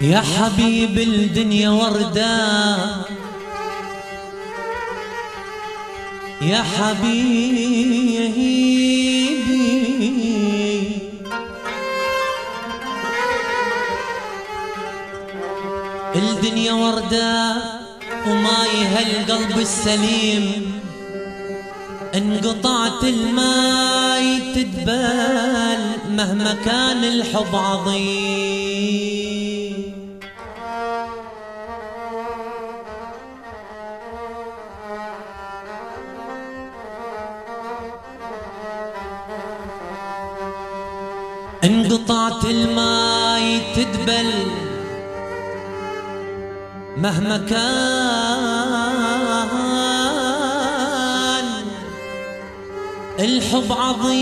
يا حبيب الدنيا وردة يا حبيبي. الدنيا وردة وماي هالقلب السليم. انقطعت الماي تدبل مهما كان الحب عظيم. انقطعت الماي تدبل مهما كان. الحب عظيم.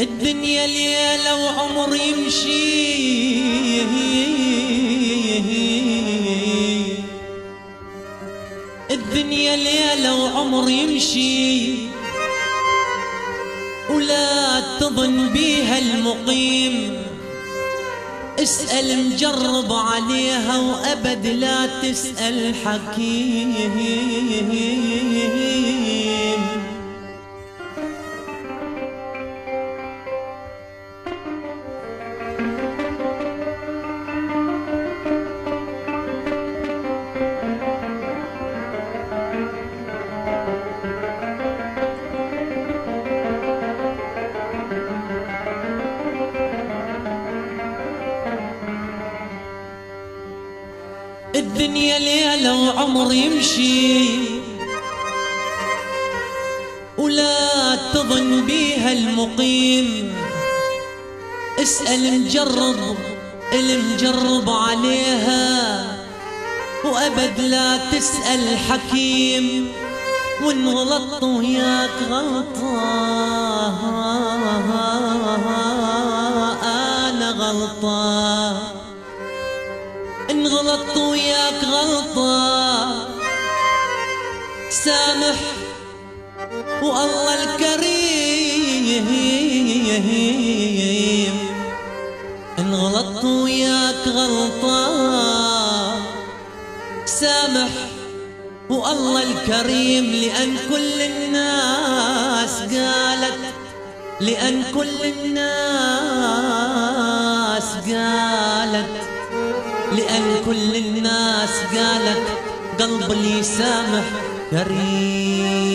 الدنيا ليلة وعمر يمشي. ليلة وعمر يمشي ولا تظن بيها المقيم. اسأل مجرب عليها وأبد لا تسأل حكيم. الدنيا ليلة وعمر يمشي. ولا تظن بيها المقيم. اسأل مجرب المجرب عليها. وأبد لا تسأل حكيم. وإن غلطت وياك غلطة. غلطت وياك غلطة. سامح. والله الكريم. إن غلطت وياك غلطة. سامح. والله الكريم. لأن كل الناس قالت. لأن كل الناس قالت. لأن كل الناس قالت قلب اللي سامح كريم